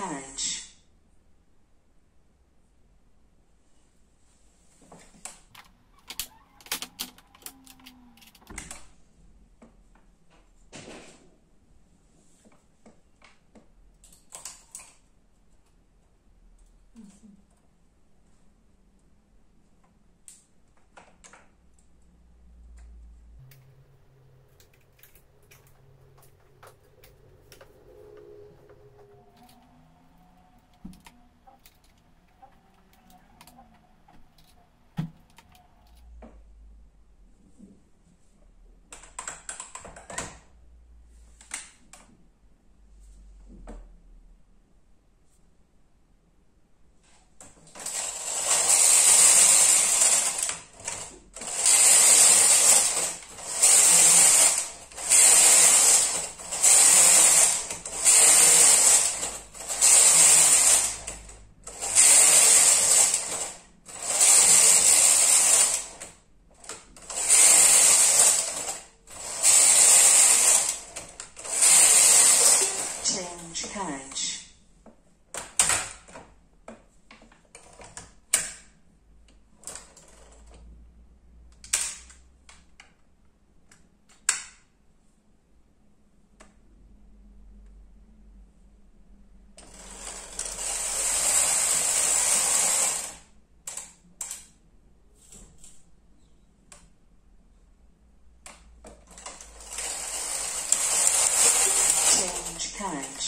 carriage. time.